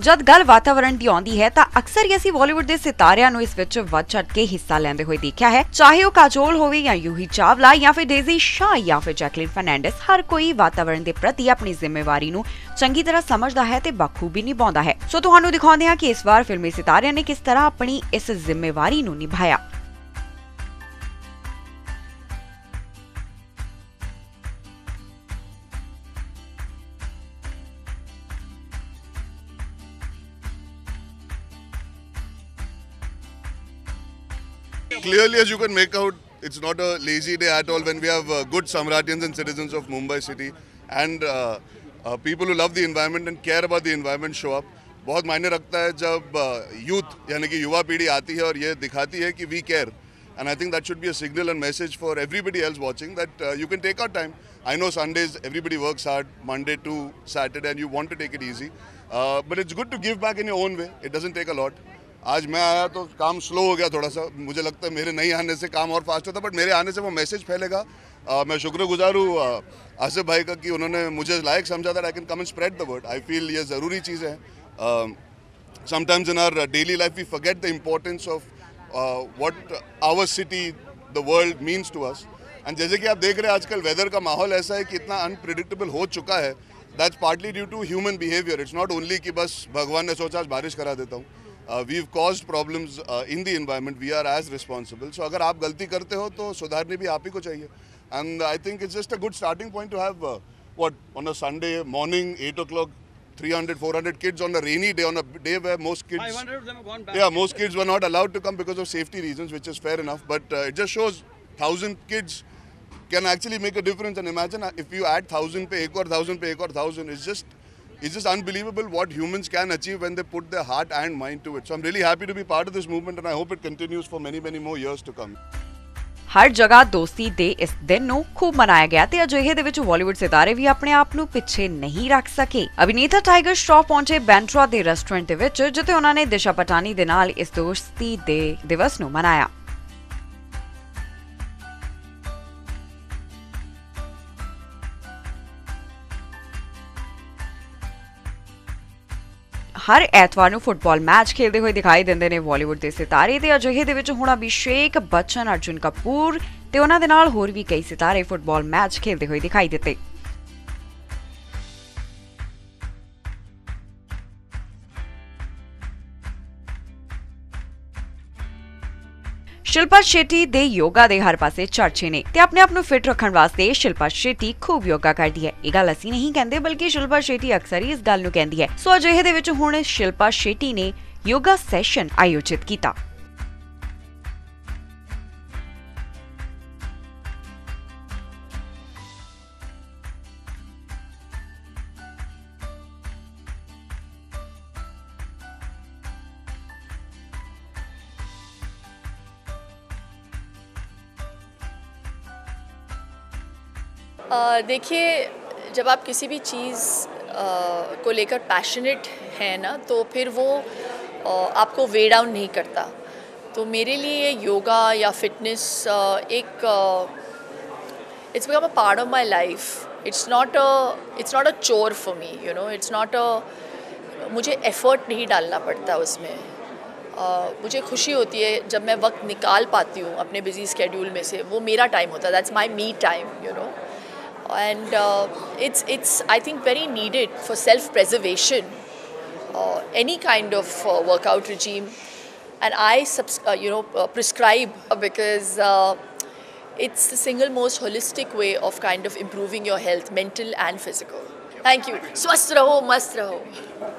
ਜਦ ਗੱਲ ਵਾਤਾਵਰਣ ਦੀ ਆਉਂਦੀ ਹੈ ਤਾਂ ਅਕਸਰ ਹੀ ਅਸੀਂ ਬਾਲੀਵੁੱਡ ਦੇ ਸਿਤਾਰਿਆਂ ਨੂੰ ਇਸ ਵਿੱਚ ਵੱਧ ਚੜ੍ਹ ਕੇ ਹਿੱਸਾ ਲੈਂਦੇ ਹੋਏ ਦੇਖਿਆ ਹੈ। ਚਾਹੇ ਉਹ ਕਾਜੋਲ ਹੋਵੇ ਜਾਂ ਯੂਹੀ ਚਾਵਲਾ ਜਾਂ ਫਿਰ ਡੇਜ਼ੀ ਸ਼ਾਹ ਜਾਂ ਫਿਰ ਜੈਕਲਿਨ ਫਰਨੈਂਡਸ ਹਰ ਕੋਈ ਵਾਤਾਵਰਣ ਦੇ ਪ੍ਰਤੀ ਆਪਣੀ ਜ਼ਿੰਮੇਵਾਰੀ ਨੂੰ ਚੰਗੀ ਤਰ੍ਹਾਂ ਸਮਝਦਾ ਹੈ ਤੇ ਬਖੂਬੀ ਨਿਭਾਉਂਦਾ ਹੈ। ਸੋ ਤੁਹਾਨੂੰ ਦਿਖਾਉਂਦੇ ਹਾਂ ਕਿ ਇਸ ਵਾਰ ਫਿਲਮੀ ਸਿਤਾਰਿਆਂ ਨੇ ਕਿਸ ਤਰ੍ਹਾਂ ਆਪਣੀ ਇਸ ਜ਼ਿੰਮੇਵਾਰੀ ਨੂੰ ਨਿਭਾਇਆ। Clearly, as you can make out, it's not a lazy day at all when we have uh, good Samaritans and citizens of Mumbai city and uh, uh, people who love the environment and care about the environment show up. बहुत मायने रखता है जब uh, youth यानी कि युवा पीढ़ी आती है और ये दिखाती है कि we care. and I think that should be a signal and message for everybody else watching that uh, you can take our time. I know Sundays, everybody works hard, Monday to Saturday, and you want to take it easy. Uh, but it's good to give back in your own way. It doesn't take a lot. आज मैं आया तो काम slow हो गया थोड़ा सा। मुझे लगता है मेरे नहीं आने से काम और फास्ट होता बट मेरे आने से वो मैसेज फैलेगा। आ, मैं शुक्रगुजार हूँ आसिफ भाई का कि उन्होंने मुझे लायक समझा था I can come and spread the word I feel ये ज़रूरी चीज़ है। Sometimes in our daily life we forget the importance of what our city the world means to us and जैसे कि आप देख रहे हैं आजकल वेदर का माहौल ऐसा है कि इतना अनप्रिडिक्टेबल हो चुका है। That's partly due to human behaviour it's not only कि बस भगवान ने सोचा आज बारिश करा देता हूँ। uh, we've caused problems uh, in the environment we are as responsible so अगर आप गलती करते हो तो सुधारने भी आप ही को चाहिए and I think it's just a good starting point to have uh, what on a Sunday morning 8 o'clock 300 400 kids on a rainy day on a day where most kids 500 of them have gone back. yeah most kids were not allowed to come because of safety reasons which is fair enough but uh, it just shows 1000 kids can actually make a difference and imagine uh, if you add 1000 pe ek aur 1000 pe ek aur 1000 it's just it's just unbelievable what humans can achieve when they put their heart and mind to it. So I'm really happy to be part of this movement and I hope it continues for many, many more years to come. ਹਰ ਜਗ੍ਹਾ ਦੋਸਤੀ ਦੇ ਇਸ ਦਿਨ ਨੂੰ ਖੂਬ ਮਨਾਇਆ ਗਿਆ ਤੇ ਅਜਿਹੇ ਦੇ ਵਿੱਚ ਬਾਲੀਵੁੱਡ ਸਿਤਾਰੇ ਵੀ ਆਪਣੇ ਆਪ ਨੂੰ ਪਿੱਛੇ ਨਹੀਂ ਰੱਖ ਸਕੇ ਅਭਿਨੇਤਾ ਟਾਈਗਰ ਸ਼੍ਰੌਫ ਪਹੁੰਚੇ ਬੈਂਟਰਾ ਦੇ ਰੈਸਟੋਰੈਂਟ ਦੇ ਵਿੱਚ ਜਿੱਥੇ ਉਹਨਾਂ ਨੇ ਦਿਸ਼ਾ ਪਟਾਨੀ ਦੇ ਨਾਲ ਇਸ ਦੋਸਤੀ ਦੇ ਦਿਵਸ ਨੂੰ ਮਨਾਇਆ ਹਰ ਐਤਵਾਰ ਨੂੰ ਫੁੱਟਬਾਲ ਮੈਚ ਖੇਡਦੇ ਹੋਏ ਦਿਖਾਈ ਦਿੰਦੇ ਨੇ ਬਾਲੀਵੁੱਡ ਦੇ ਸਿਤਾਰੇ ਤੇ ਅਜਿਹੇ ਦੇ ਵਿੱਚ ਹੁਣ ਅਭਿਸ਼ੇਕ ਬੱਚਨ, ਅਰਜੁਨ ਕਪੂਰ ਤੇ ਉਹਨਾਂ ਦੇ ਨਾਲ ਹੋਰ ਵੀ ਕਈ ਸਿਤਾਰੇ ਫੁੱਟਬਾਲ ਮੈਚ ਖੇਡਦੇ ਹੋਏ ਦਿਖਾਈ ਦਿੱਤੇ। ਸ਼ਿਲਪਾ ਸ਼ੇਟੀ ਦੇ ਯੋਗਾ ਦੇ ਹਰ ਪਾਸੇ ਚਰਚੇ ਨੇ ਤੇ ਆਪਣੇ ਆਪ ਨੂੰ ਫਿਟ ਰੱਖਣ ਵਾਸਤੇ ਸ਼ਿਲਪਾ ਸ਼ੇਟੀ ਖੂਬ ਯੋਗਾ ਕਰਦੀ ਹੈ। ਇਹ ਗੱਲ ਅਸੀਂ ਨਹੀਂ ਕਹਿੰਦੇ, ਬਲਕਿ ਸ਼ਿਲਪਾ ਸ਼ੇਟੀ ਅਕਸਰ ਹੀ ਇਸ ਗੱਲ ਨੂੰ ਕਹਿੰਦੀ ਹੈ। ਸੋ ਅਜਿਹੇ ਦੇ ਵਿੱਚ ਹੁਣ ਸ਼ਿਲਪਾ ਸ਼ੇਟੀ ਨੇ ਯੋਗਾ ਸੈਸ਼ਨ ਆਯੋਜਿਤ ਕੀਤਾ। देखिए जब आप किसी भी चीज़ को लेकर पैशनेट हैं ना तो फिर वो आपको वे डाउन नहीं करता। तो मेरे लिए योगा या फिटनेस एक it's become a part of my life it's not a it's not a chore for me you know it's not a मुझे एफ़र्ट नहीं डालना पड़ता उसमें। Uh, मुझे खुशी होती है जब मैं वक्त निकाल पाती हूँ अपने बिज़ी स्केड्यूल में से वो मेरा टाइम होता है that's my me time you know and uh, it's it's I think very needed for self-preservation. Uh, any kind of uh, workout regime, and I subs- uh, you know uh, prescribe because uh, it's the single most holistic way of kind of improving your health, mental and physical. Thank you. Mast raho.